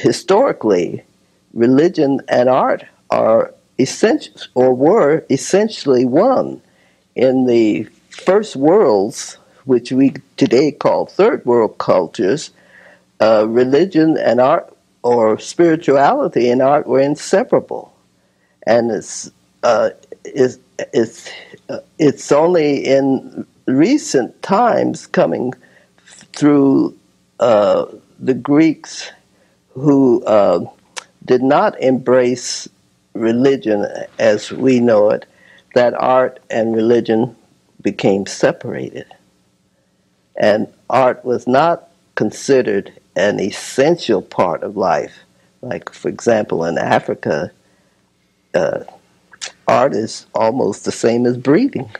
historically, religion and art are essential or were essentially one. In the first worlds, which we today call third world cultures, uh, religion and art or spirituality and art were inseparable. And it's, uh, it's, it's, uh, it's only in recent times coming through uh, the Greeks who uh, did not embrace religion as we know it, that art and religion became separated. And art was not considered an essential part of life. Like, for example, in Africa, uh, art is almost the same as breathing.